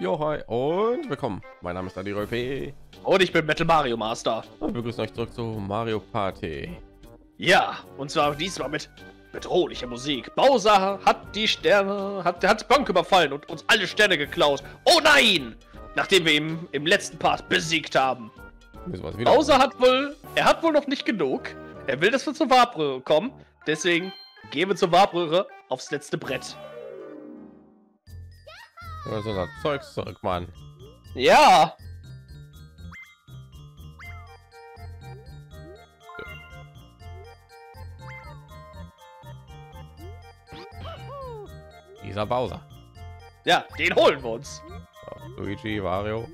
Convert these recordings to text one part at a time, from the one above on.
Jo, hi und willkommen. Mein Name ist Adi P. Und ich bin Metal Mario Master. Und wir begrüßen euch zurück zu Mario Party. Ja, und zwar diesmal mit bedrohlicher Musik. Bowser hat die Sterne, hat, hat Bonk überfallen und uns alle Sterne geklaut. Oh nein! Nachdem wir ihn im letzten Part besiegt haben. Bowser hat wohl, er hat wohl noch nicht genug. Er will, dass wir zur Warbröhre kommen. Deswegen gehen wir zur Warbröhre aufs letzte Brett. Also das Zeug zurück, Mann. Ja. Dieser Bowser. Ja, den holen wir uns. So, Luigi, Wario.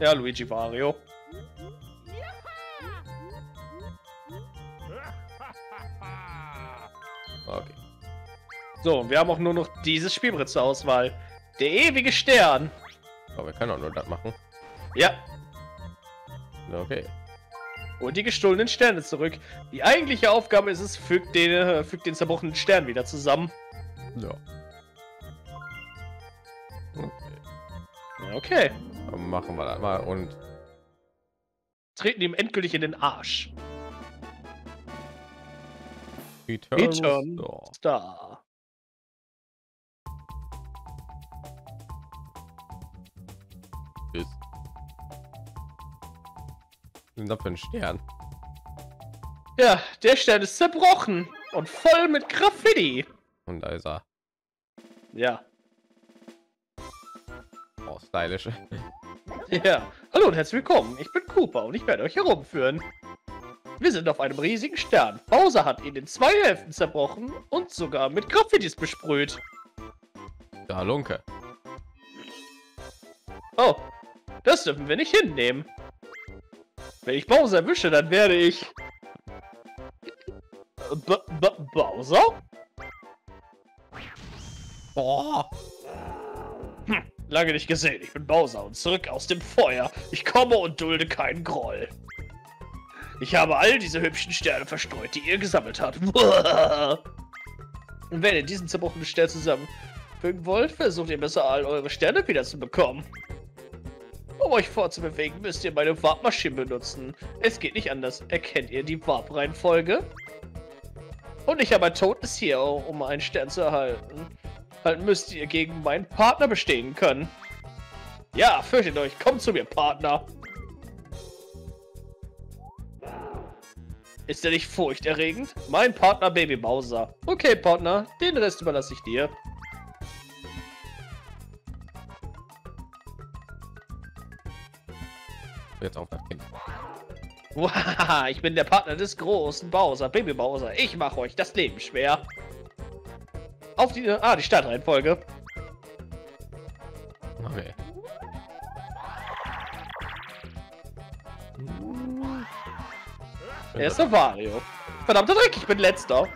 Ja, Luigi, Wario. Okay. So, wir haben auch nur noch dieses Spielbrett zur Auswahl. Der ewige Stern. Aber wir können auch nur das machen. Ja. Okay. Und die gestohlenen Sterne zurück. Die eigentliche Aufgabe ist es, fügt den, äh, fügt den zerbrochenen Stern wieder zusammen. Ja. Okay. okay. Dann machen wir das mal und treten ihm endgültig in den Arsch. Return, Return Star. Star. Was ist für ein Stern? Ja, der Stern ist zerbrochen und voll mit Graffiti. Und da ist er. Ja. Oh, stylisch. Ja. Hallo und herzlich willkommen. Ich bin Cooper und ich werde euch herumführen. Wir sind auf einem riesigen Stern. Bowser hat ihn in zwei Hälften zerbrochen und sogar mit Graffitis besprüht. Da Lunke. Oh, das dürfen wir nicht hinnehmen. Wenn ich Bowser erwische, dann werde ich... B B Bowser? Boah. Hm, lange nicht gesehen. Ich bin Bowser und zurück aus dem Feuer. Ich komme und dulde keinen Groll. Ich habe all diese hübschen Sterne verstreut, die ihr gesammelt habt. Und wenn ihr diesen zerbrochenen Stern zusammenfügen wollt, versucht ihr besser all eure Sterne wieder zu bekommen. Um euch fortzubewegen, müsst ihr meine Warpmaschine benutzen. Es geht nicht anders. Erkennt ihr die Warp-Reihenfolge? Und ich habe ein Totes hier, um einen Stern zu erhalten. Halt müsst ihr gegen meinen Partner bestehen können. Ja, fürchtet euch. Kommt zu mir, Partner. Ist er nicht furchterregend? Mein Partner Baby Bowser. Okay, Partner, den Rest überlasse ich dir. Jetzt auf das Kind. Wow, ich bin der Partner des großen Bowser, Baby Bowser. Ich mache euch das Leben schwer. Auf die, ah, die Startreihenfolge. Okay. Er ist der Wario. Verdammter Dreck, ich bin letzter.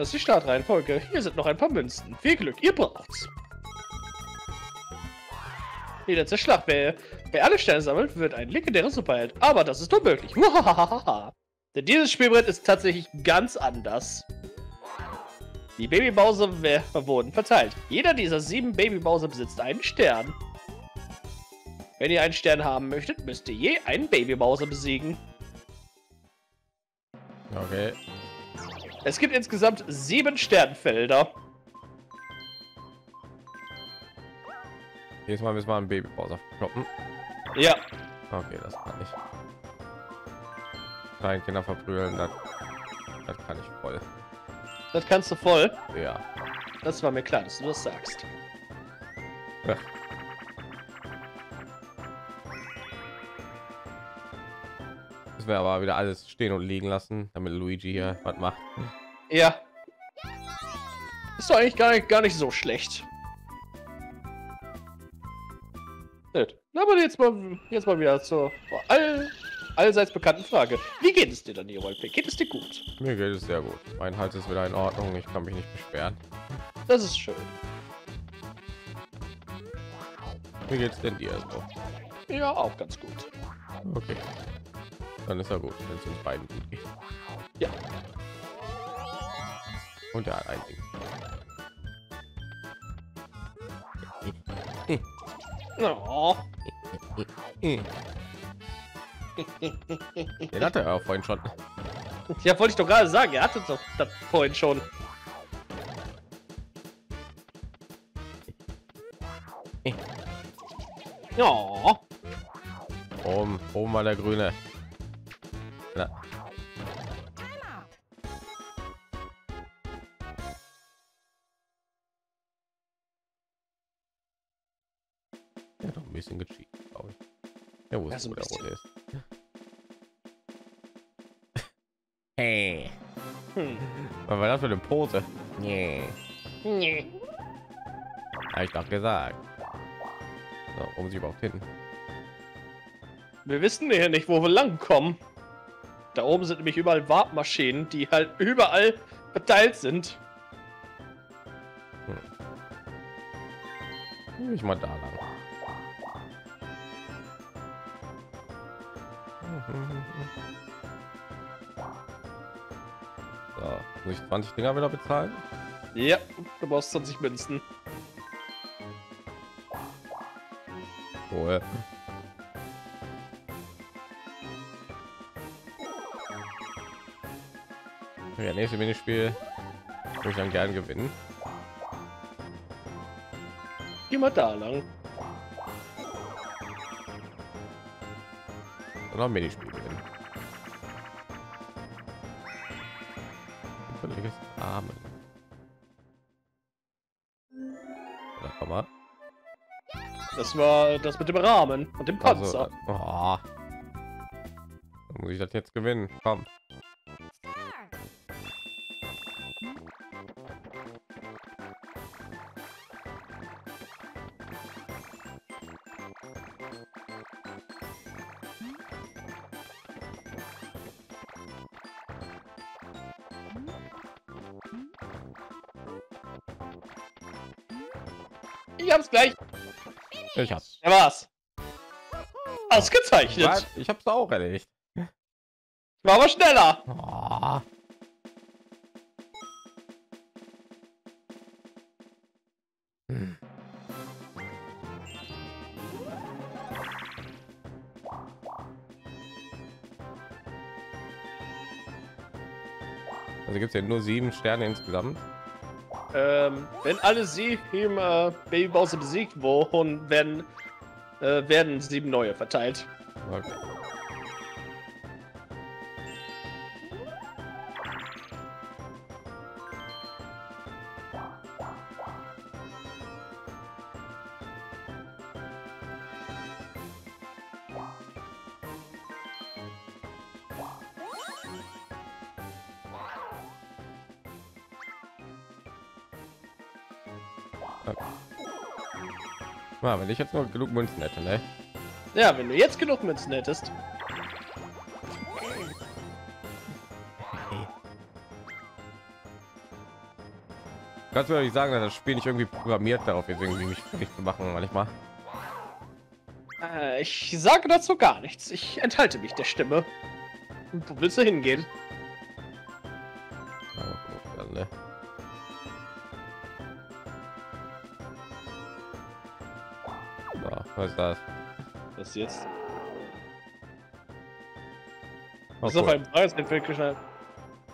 Das ist die Startreihenfolge. Hier sind noch ein paar Münzen. Viel Glück, ihr braucht's. Die letzte Schlacht. Wer, wer alle Sterne sammelt, wird ein legendärer Superheld. Aber das ist unmöglich. Denn dieses Spielbrett ist tatsächlich ganz anders. Die Baby Bowser wurden verteilt. Jeder dieser sieben Baby Bowser besitzt einen Stern. Wenn ihr einen Stern haben möchtet, müsst ihr je einen Baby Bowser besiegen. Okay. Es gibt insgesamt sieben Sternfelder. Jedes Mal müssen wir einen Baby Bowser kloppen. Ja. Okay, das kann ich. Kleine Kinder verprügeln, das, das kann ich voll. Das kannst du voll. Ja. Das war mir klar, dass du das sagst. Ja. Das wäre aber wieder alles stehen und liegen lassen, damit Luigi hier was macht. Ja. Ist doch eigentlich gar nicht, gar nicht so schlecht. Nett. Aber jetzt mal, jetzt mal wieder zur all, allseits bekannten Frage. Wie geht es dir dann hier, Wolfie? Geht es dir gut? Mir geht es sehr gut. Mein Hals ist wieder in Ordnung. Ich kann mich nicht beschweren. Das ist schön. Wie geht es denn dir so? Ja, auch ganz gut. Okay. Dann ist er gut, wenn es uns beiden gut geht. Ja. Und er hat ein Ding. Oh. Den hatte er auch vorhin schon. Ja, wollte ich doch gerade sagen. Er hatte doch das vorhin schon. Ja. Oben, oben war der grüne. Bisschen gecheatet, glaube ich. Ja, so wo der rote ist. hey. Hm. Was war das für eine Pose? Nee. Nee. Hab ich doch gesagt. So, um sie überhaupt hin. Wir wissen hier nicht, wo wir lang kommen. Da oben sind nämlich überall Warpmaschinen, die halt überall verteilt sind. Ich mal da lang. Muss ich 20 Dinger wieder bezahlen? Ja, du brauchst 20 Münzen. Cool. Ja, nächste Minispiel würde ich dann gern gewinnen. Geh mal da lang. Oder ein Minispiel gewinnen. Völliges Amen. Oder. Das war das mit dem Rahmen und dem Panzer. Also, oh. Muss ich das jetzt gewinnen. Komm. Was? Ich hab's auch erledigt. War aber schneller. Oh. Hm. Also gibt es ja nur sieben Sterne insgesamt. Ähm, wenn alle sieben äh, Babybause besiegt wurden, werden, äh, werden sieben neue verteilt. Okay. Ja, wenn ich jetzt nur genug Münzen hätte, ne? Ja, wenn du jetzt genug Münzen hättest. Kannst du mir nicht sagen, dass das Spiel nicht irgendwie programmiert darauf ist, irgendwie mich fertig zu machen, manchmal. Äh, ich sage dazu gar nichts. Ich enthalte mich der Stimme. Wo willst du hingehen? Ne? Was ist das? Was jetzt? Oh, ist auf cool. einem Preis geschnallt.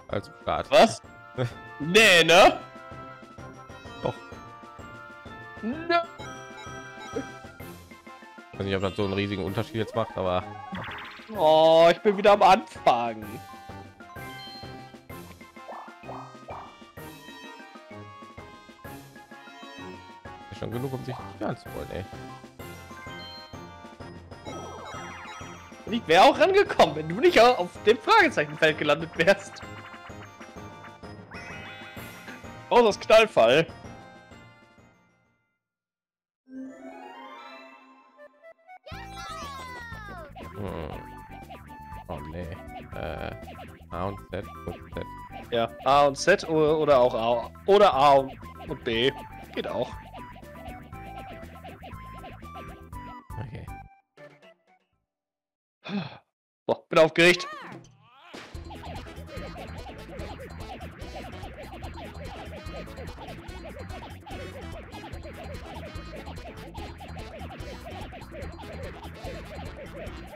Als Start. Was? nee, ne? Doch. Ne. Ich weiß nicht, ob das so einen riesigen Unterschied jetzt macht, aber Oh, ich bin wieder am Anfang. ist schon genug, um sich nicht anzuholen, ey. Und ich wäre auch rangekommen, wenn du nicht auf dem Fragezeichenfeld gelandet wärst. Oh, das Knallfall. Hm. Oh nee. Äh, A und Z und Z. Ja, A und Z oder, oder auch A. Oder A und, und B. Geht auch. Boah, bin aufgeregt.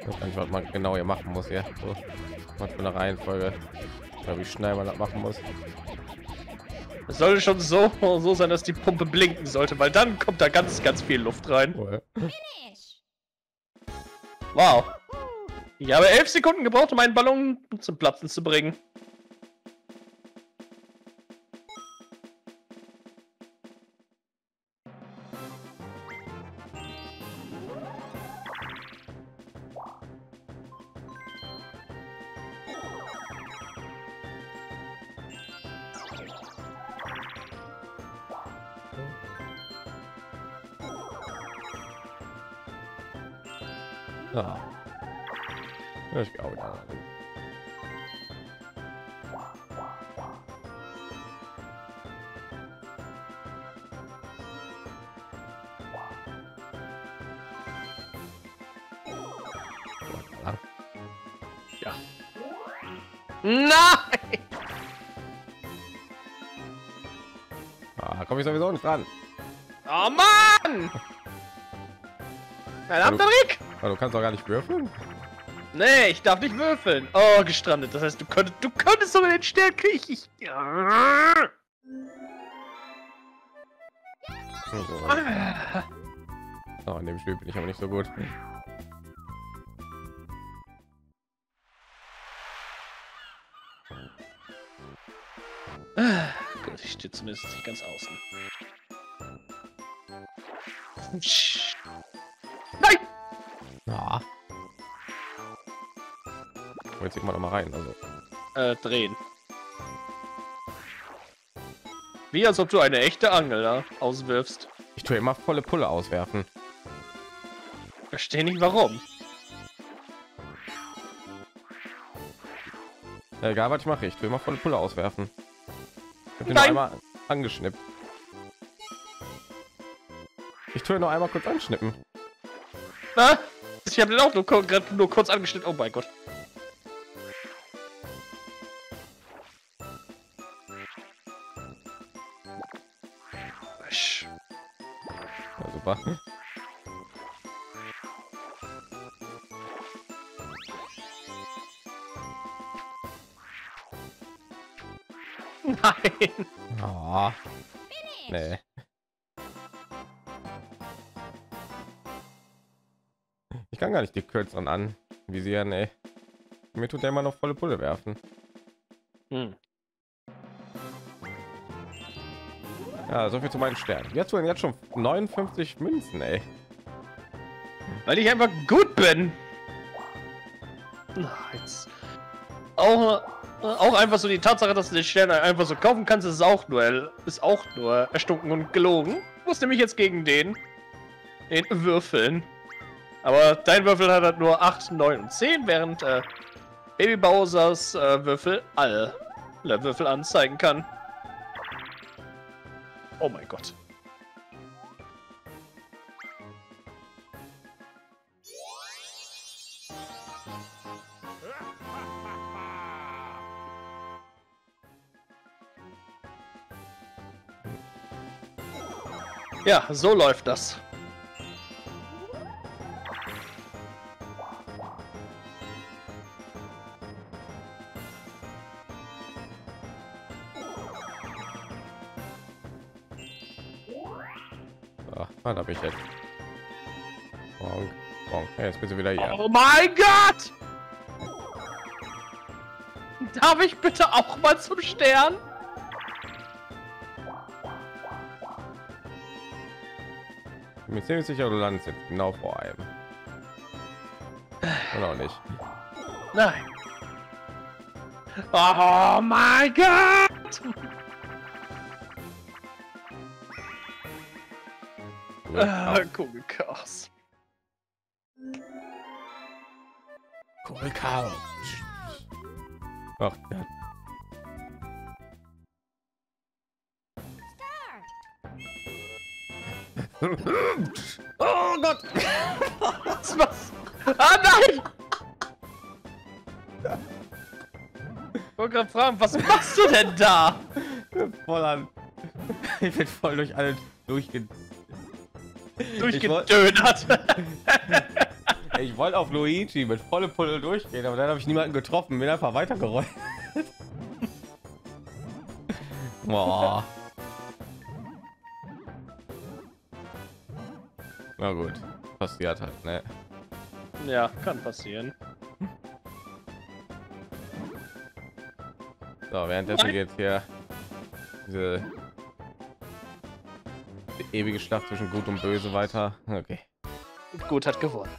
Ich weiß nicht, was man genau hier machen muss hier. So, was für eine Reihenfolge. Wie schnell man das machen muss. Es sollte schon so, so sein, dass die Pumpe blinken sollte, weil dann kommt da ganz, ganz viel Luft rein. Wow. Ich habe elf Sekunden gebraucht, um einen Ballon zum Platzen zu bringen. Ja. Nein! Ah, komme ich sowieso nicht dran. Oh Mann! Verdammt, Rick! Aber du kannst doch gar nicht würfeln. Nee, ich darf nicht würfeln. Oh, gestrandet. Das heißt, du könntest, du könntest sogar den Stern kriegen. Ich, ja. Oh, in dem Spiel bin ich aber nicht so gut. Gut, ich stehe zumindest nicht ganz außen. Nein! Ja. Oh, Jetzt sieht man noch mal rein. Also Äh, drehen. Wie als ob du eine echte Angel da auswirfst. ich tue immer volle Pulle auswerfen. Verstehe nicht warum. Ja, egal was ich mache, ich tue immer volle Pulle auswerfen. Ich den Nein. noch einmal angeschnippt. Ich tue ihn noch einmal kurz anschnippen. Na? Ich habe den auch nur, nur kurz angeschnitten. Oh mein Gott. Nee. Ich kann gar nicht die kürzeren an visieren, ey. Mir tut der immer noch volle Pulle werfen. Hm. Ja, so viel zu meinen Sternen. Jetzt wurden jetzt schon 59 Münzen, ey. Weil ich einfach gut bin. Jetzt. Auch, auch einfach so die Tatsache, dass du den Stern einfach so kaufen kannst, ist auch nur ist auch nur erstunken und gelogen. Muss nämlich jetzt gegen den den Würfeln. Aber dein Würfel hat halt nur 8, 9 und 10, während äh, Baby Bowsers äh, Würfel alle Würfel anzeigen kann. Oh mein Gott. Ja, so läuft das. So, was habe ich jetzt? Bonk, bonk. Hey, jetzt bist du wieder hier. Oh mein Gott! Darf ich bitte auch mal zum Stern? Bin mir ziemlich sicher, du landest jetzt genau vor einem. Oder auch nicht. Nein. Oh mein Gott! Äh, Kugelchaos. Cool Chaos. Ach, oh Gott! Was? was? Ah nein! Ich wollte gerade fragen, was machst du denn da? Voll an. ich bin voll durch alle durchge durchgedönert. ich wollte auf Luigi mit volle Pulle durchgehen, aber dann habe ich niemanden getroffen, bin einfach weitergerollt. Boah. Na gut, passiert halt, ne? Ja, kann passieren. So, währenddessen geht hier diese ewige Schlacht zwischen Gut und Böse weiter. Okay. Gut hat gewonnen.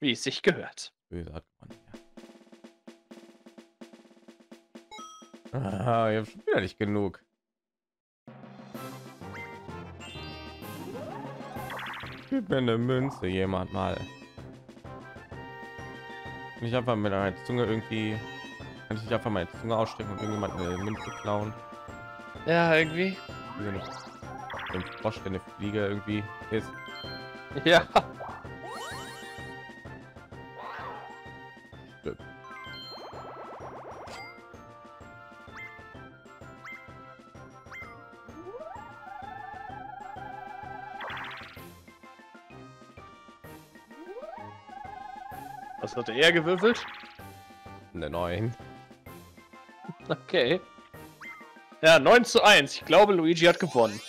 Wie es sich gehört. Böse hat gewonnen. Ja. Ah, ich habe schon wieder nicht genug. Gib mir eine Münze, jemand mal. Ich einfach mit einer Zunge irgendwie kann ich einfach meine Zunge ausstrecken und irgendjemand eine Münze klauen. Ja, irgendwie. Ein Frosch, der eine Fliege irgendwie ist. Ja. Was hat er gewürfelt? Eine 9. Okay. Ja, 9 zu 1. Ich glaube, Luigi hat gewonnen.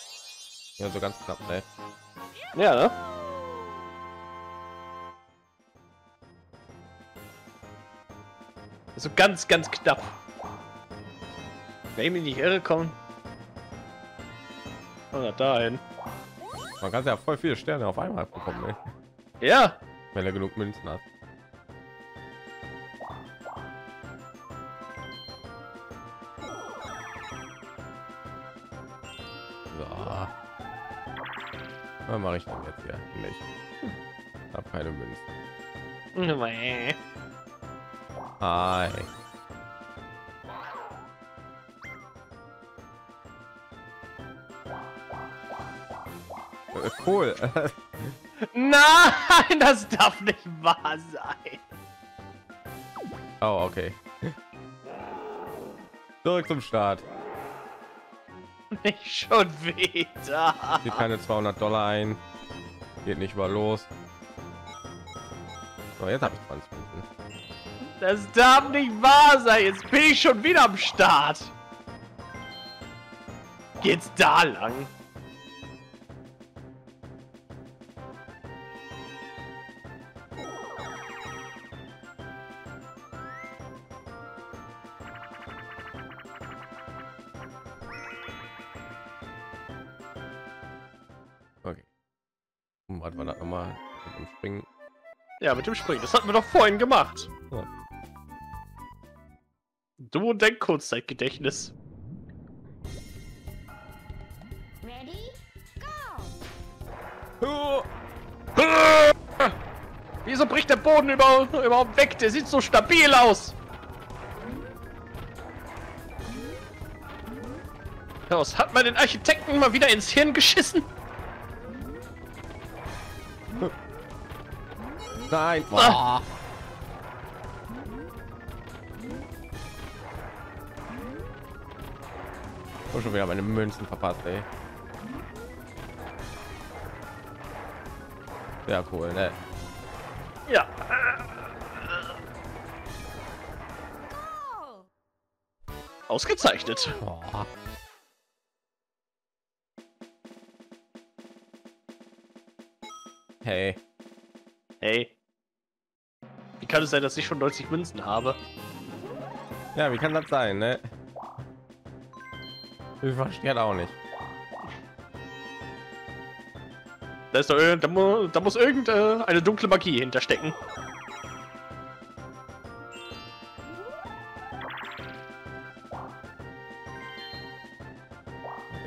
Ja, so ganz knapp, ne? Ja, ne? So ganz, ganz knapp. Wenn ich mich nicht irre, kommen. Oder dahin. Man kann ja voll viele Sterne auf einmal bekommen, ne? Ja. Wenn er genug Münzen hat. Hi. Äh, cool. Nein, das darf nicht wahr sein. Oh, okay. Zurück zum Start. Nicht schon wieder. Geht keine 200 Dollar ein. Geht nicht mal los. So, jetzt habe ich 20 Minuten. Das darf nicht wahr sein. Jetzt bin ich schon wieder am Start. Geht's da lang? was war das nochmal mit dem Springen? Ja, mit dem Springen. Das hatten wir doch vorhin gemacht. Du und dein Kurzzeitgedächtnis. Ready? Go! Wieso bricht der Boden überhaupt, überhaupt weg? Der sieht so stabil aus. Was hat man den Architekten mal wieder ins Hirn geschissen? Nein. Boah. Oh, schon wieder meine Münzen verpasst, ey. Sehr cool, ne? Ja. Ausgezeichnet. Oh. Hey. Hey kann es sein, dass ich schon 90 Münzen habe? Ja, wie kann das sein, ne? Ich verstehe auch nicht. Da ist doch da, mu da muss irgendeine äh, dunkle Magie hinterstecken.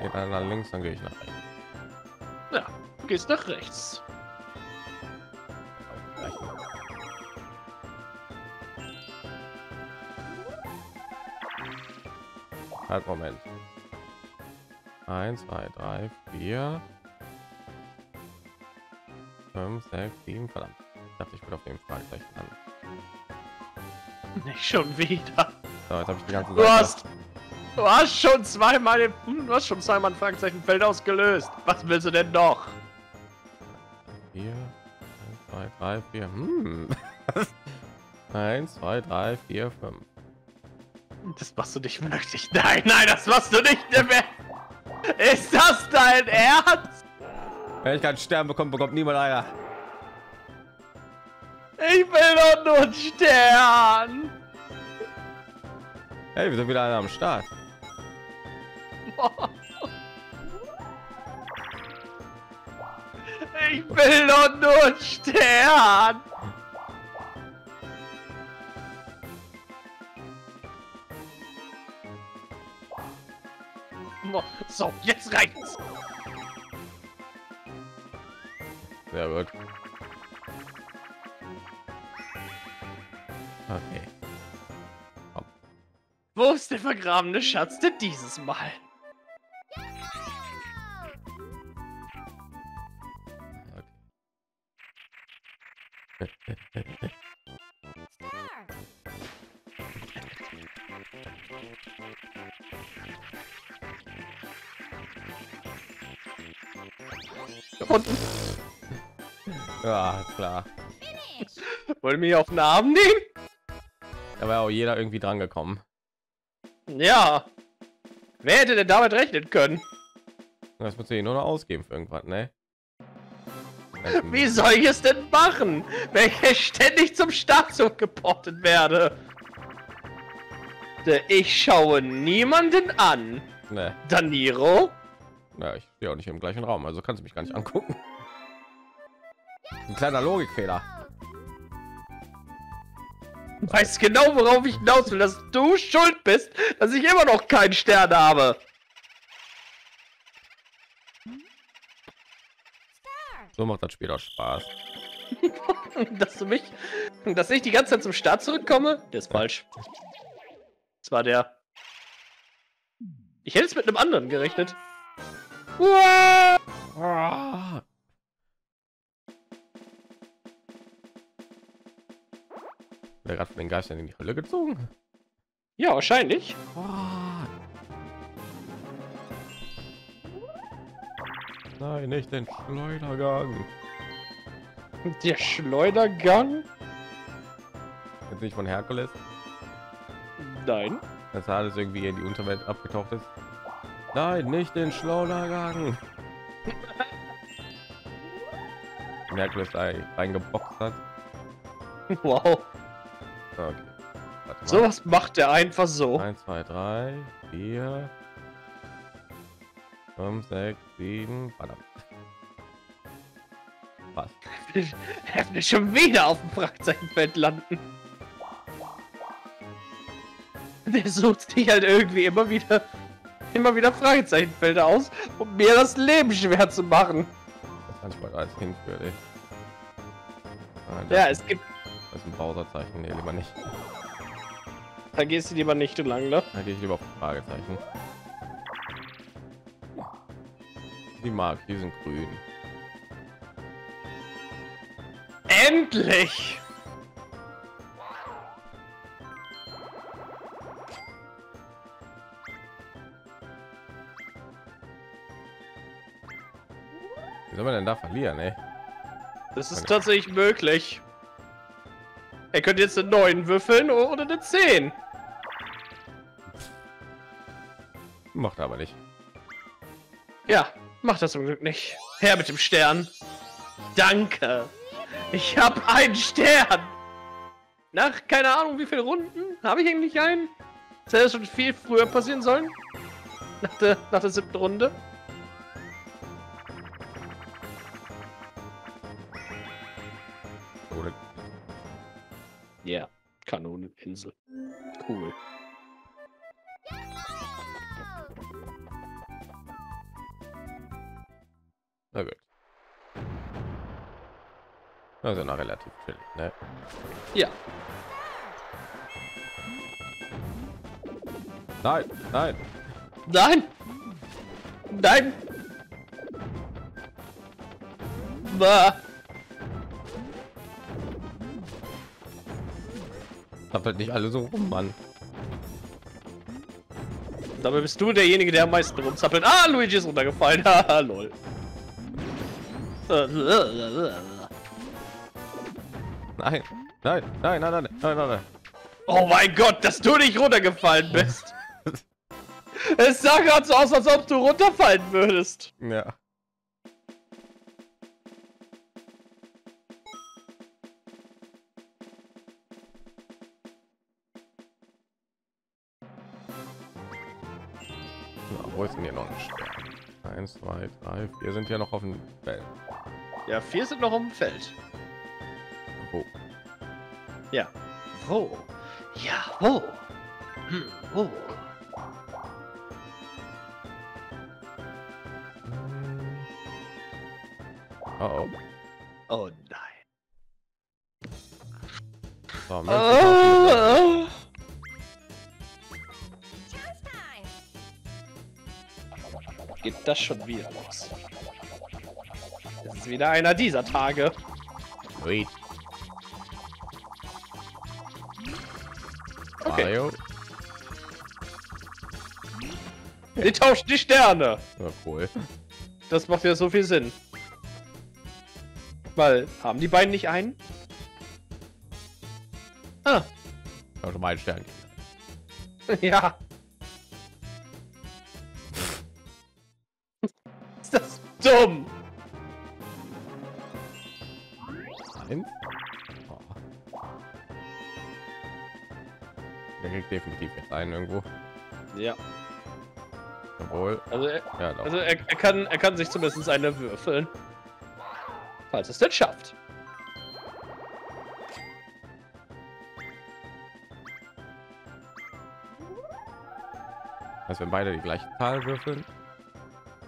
Geht nach links, dann gehe ich nach rechts. Ja, du gehst nach rechts. Halt, Moment. 1, 2, 3, 4, 5, 6, 7, verdammt. Ich dachte, ich bin auf dem Fragezeichen an. Nicht schon wieder. So, jetzt habe ich die ganze Seite. Du hast, Du hast schon zweimal den, hm, du hast schon zweimal ein Fragezeichenfeld ausgelöst. Was willst du denn noch? Vier, zwei, drei, vier. Hm. Eins, zwei, drei, vier, fünf. Das machst du nicht wirklich. Nein, nein, das machst du nicht. Ist das dein Ernst? Wenn ich keinen Stern bekomme, bekommt niemand einer. Ich will doch nur einen Stern. Hey, wir sind wieder einer am Start. Ich will doch nur einen Stern. So, jetzt reicht's. Sehr gut. Okay. Wo ist der vergrabene Schatz denn dieses Mal? Wollen wir auf den Arm nehmen? Da war auch jeder irgendwie dran gekommen. Ja. Wer hätte denn damit rechnen können? Das muss ich nur noch ausgeben für irgendwas, ne? Wie soll ich es denn machen, wenn ich ständig zum Staatszug geportet werde? Ich schaue niemanden an. Ne. Daniro? Ja, ich stehe auch nicht im gleichen Raum, also kannst du mich gar nicht angucken. Ein kleiner Logikfehler. Weiß genau, worauf ich hinaus will, dass du schuld bist, dass ich immer noch keinen Stern habe. So macht das Spiel auch Spaß. dass du mich, dass ich die ganze Zeit zum Start zurückkomme, der ist falsch. Das war der. Ich hätte es mit einem anderen gerechnet. Ah. Wer gerade von den Geistern in die Hölle gezogen? Ja, wahrscheinlich. Ah. Nein, nicht den Schleudergang. Der Schleudergang? Jetzt nicht von Herkules. Nein. Das alles irgendwie in die Unterwelt abgetaucht ist. Nein, nicht den Schleudergang. Herkules da reingeboxt hat. Wow. Okay. So was macht er einfach so. 1, 2, 3, 4, 5, 6, 7, verdammt. Was? Er will schon wieder auf dem Fragezeichenfeld landen. Der sucht sich halt irgendwie immer wieder, immer wieder Fragezeichenfelder aus, um mir das Leben schwer zu machen. Das kann ich mal als Kind für dich. Ah, Ja, es gibt. Das ist ein Browserzeichen. Nee, lieber nicht. Da gehst du lieber nicht lang, ne? Da gehe ich lieber auf Fragezeichen. Die mag, die sind grün. Endlich! Wie soll man denn da verlieren, ey? Das ist tatsächlich möglich. Er könnte jetzt einen neuen würfeln oder eine 10. Macht aber nicht. Ja, macht das zum Glück nicht. Her mit dem Stern. Danke. Ich habe einen Stern. Nach keine Ahnung wie viele Runden habe ich eigentlich einen. Das hätte schon viel früher passieren sollen. Nach der, nach der siebten Runde. Ja, Kanoneninsel. Cool. na gut. Also na relativ chill, ne? Ja. Nein, nein. Nein! Nein! Bah. Habt halt nicht alle so rum, Mann. Dabei bist du derjenige, der am meisten rumzappelt. Ah, Luigi ist runtergefallen. Haha, lol. Nein, nein, nein, nein, nein, nein, nein, nein. Oh mein Gott, dass du nicht runtergefallen bist. es sah gerade so aus, als ob du runterfallen würdest. Ja. Wo ist denn hier noch ein Stern? Eins, zwei, drei, vier sind ja noch auf dem Feld. Ja, vier sind noch im Feld. Wo? Ja. Wo? Ja, wo? Hm, wo? Oh, oh. Oh nein. So, Münzen kaufen Geht das schon wieder los? Es ist wieder einer dieser Tage. Sweet. Okay. Mario. Die tauschen die Sterne. Ja, cool. Das macht ja so viel Sinn. Weil, haben die beiden nicht einen? Ah, Ich habe schon mal einen Stern. ja. Einen irgendwo. Ja. Obwohl. Also, er, Ja, also er, er, kann, er kann sich zumindest eine würfeln. Falls es denn schafft. Also wenn beide die gleiche Zahl würfeln.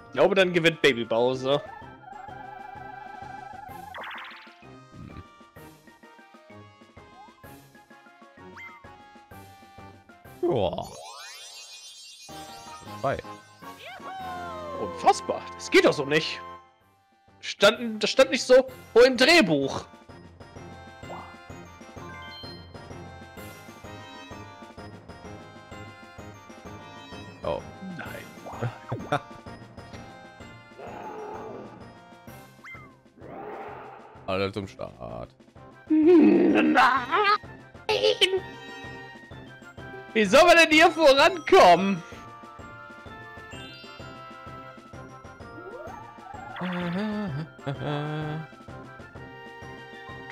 Ich glaube, dann gewinnt Baby Bowser. So nicht. Stand, das stand nicht so wo im Drehbuch. Oh. Nein. Alle zum Start. Nein! Wie soll man denn hier vorankommen?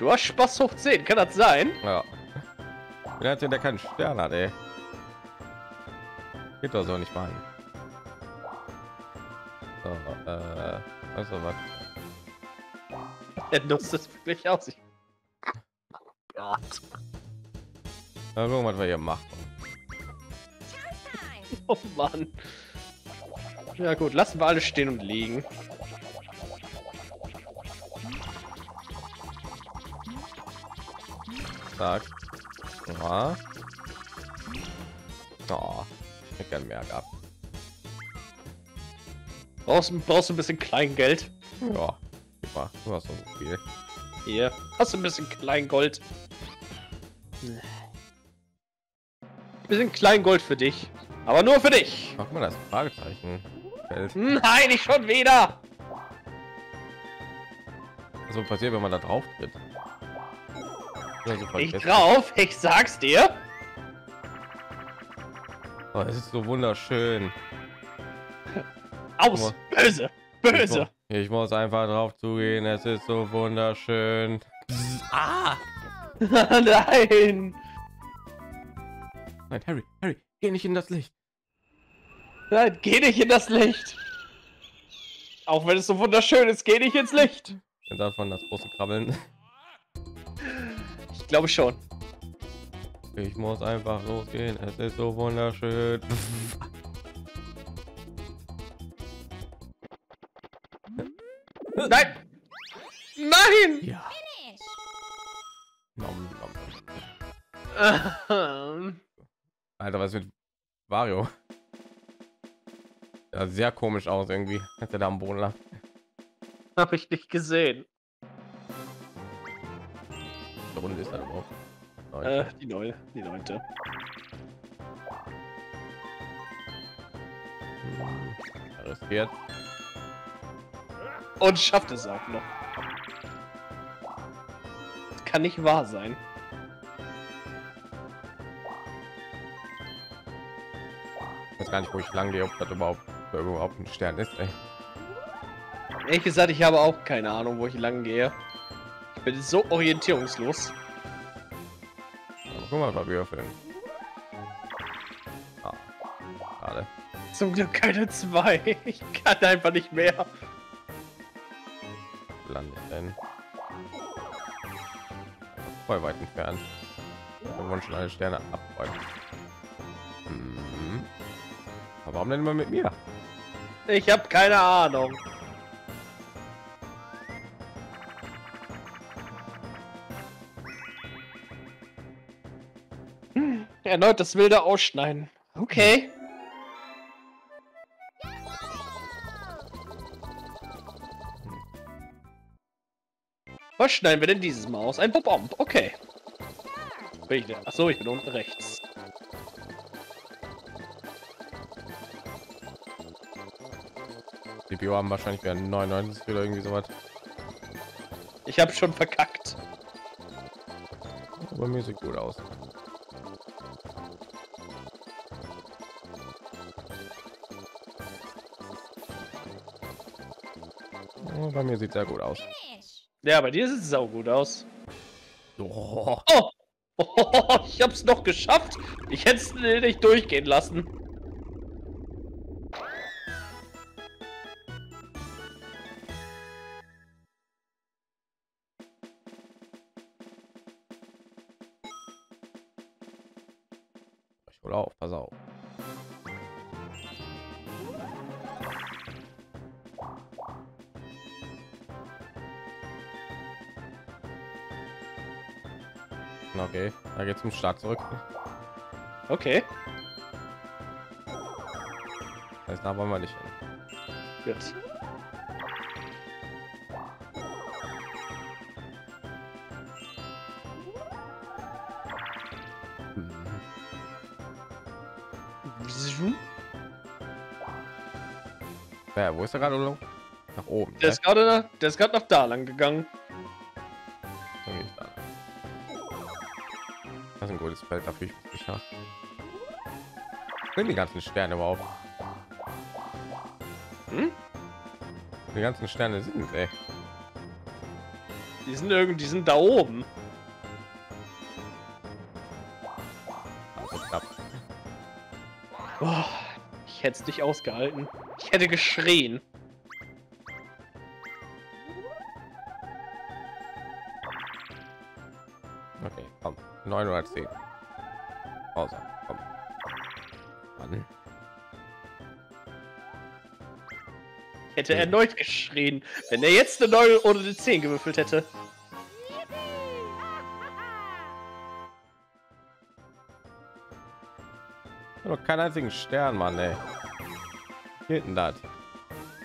Du hast Spaß hoch 10, kann das sein? ja. Wer hat denn der keinen Stern hat, ey? Geht doch so nicht mal. So, äh, also was? Er nutzt es wirklich aus. Ich... Gott. Na, gucken, was wir hier machen. Oh Mann. Ja gut, lassen wir alle stehen und liegen. Zack. Ja. Oh, ich gern mehr gehabt. Brauchst, brauchst du ein bisschen Kleingeld? Ja, gib mal. Du hast so viel. Hier. Hast du ein bisschen Kleingold? Bisschen Kleingold für dich. Aber nur für dich. Mach mal das Fragezeichen. Feld. Nein, nicht schon wieder. So passiert, wenn man da drauf tritt. Ich drauf, ich sag's dir. Oh, es ist so wunderschön. Aus. Böse. Ich Böse. mu- Ich muss einfach drauf zugehen. Es ist so wunderschön. Ah! Nein. Nein, Harry, Harry, geh nicht in das Licht. Nein, geh nicht in das Licht. Auch wenn es so wunderschön ist, geh nicht ins Licht. Und davon das große Krabbeln. Ich glaube schon. Ich muss einfach losgehen. Es ist so wunderschön. Nein. Nein. Ja. Nom, nom, Alter, was ist mit Wario? Ja, sehr komisch aus irgendwie, als er da am Boden lag. Hab ich nicht gesehen. Die Runde ist halt überhaupt. Neun. Äh, die neue, die neunte. Hm, riskiert. Und schafft es auch noch. Das kann nicht wahr sein. Ich weiß gar nicht, wo ich lang gehe, ob das überhaupt, überhaupt ein Stern ist. Ey. Ehrlich gesagt, ich habe auch keine Ahnung, wo ich lang gehe. Bin so orientierungslos. Guck mal, wir würfeln. Ah, schade. Zum Glück keine zwei. Ich kann einfach nicht mehr. Lande ich denn? Voll weit entfernt. Wir wollen schon alle Sterne abräumen. Mhm. Aber warum denn immer mit mir? Ich habe keine Ahnung. Erneut das wilde Ausschneiden. Okay. Was schneiden wir denn dieses Mal aus? Ein Bomb. Okay. Bin ich denn? Achso, ich bin unten rechts. Die Bio haben wahrscheinlich wieder 99 oder irgendwie sowas. Ich habe schon verkackt. Aber mir sieht gut aus. Bei mir sieht sehr gut aus. Ja, bei dir sieht es auch gut aus. Oh, Oh! oh ich hab's noch geschafft. Ich hätte es nicht durchgehen lassen. ich hol auf, pass auf. Okay, da geht's zum Start zurück. Okay. Das heißt, da wollen wir nicht hin. Gut. Mhm. Ja, wo ist er gerade? Nach oben. Der ne? ist gerade, der ist gerade nach da lang gegangen. Gutes Feld dafür. Ich mich nach. Sind die ganzen Sterne überhaupt? Hm? Die ganzen Sterne sind, ey. Die sind irgendwie, die sind da oben. Also. Boah, ich hätte es nicht ausgehalten. Ich hätte geschrien. Okay, komm. 9 oder 10. Pause. Komm. Mann. Hätte erneut geschrien, wenn er jetzt eine 9 oder eine 10 gewürfelt hätte. Noch keinen einzigen Stern, Mann, ey. Hinten das.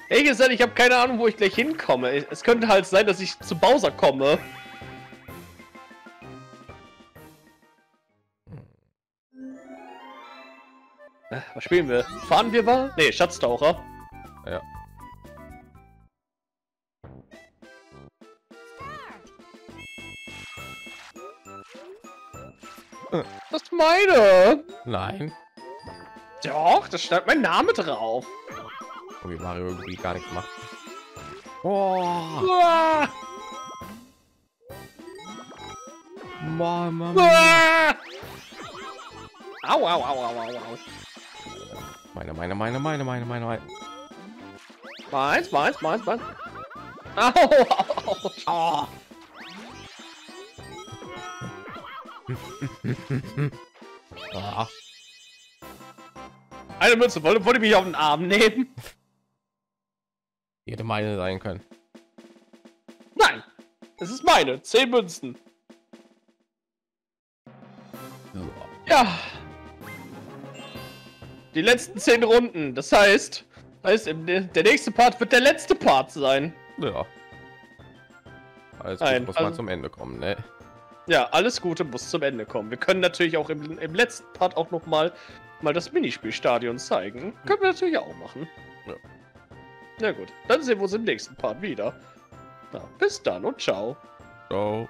Ehrlich gesagt, ich habe keine Ahnung, wo ich gleich hinkomme. Es könnte halt sein, dass ich zu Bowser komme. Was spielen wir? Fahren wir mal? Nee, Schatztaucher. Ja. Das ist meine. Nein. Doch, da stand mein Name drauf. Und wie Mario irgendwie gar nichts macht. Oh, Uah, Mama. uah. Au, au, au, au, au, au. Meine, meine, meine, meine, meine, meine, meine. Meins, meins, meins, meins. Au, au, au. Oh. ah, Eine Münze, wollte, wollte mich auf den Arm nehmen? hätte meine sein können. Nein, es ist meine. Zehn Münzen. Ja. Die letzten zehn Runden. Das heißt, heißt der nächste Part wird der letzte Part sein. Ja. Alles Nein, gut, muss also- mal zum Ende kommen, ne? Ja, alles Gute muss zum Ende kommen. Wir können natürlich auch im, im letzten Part auch noch mal mal das Minispielstadion zeigen. Können wir natürlich auch machen. Ja. Na gut, dann sehen wir uns im nächsten Part wieder. Na, bis dann und ciao. Ciao.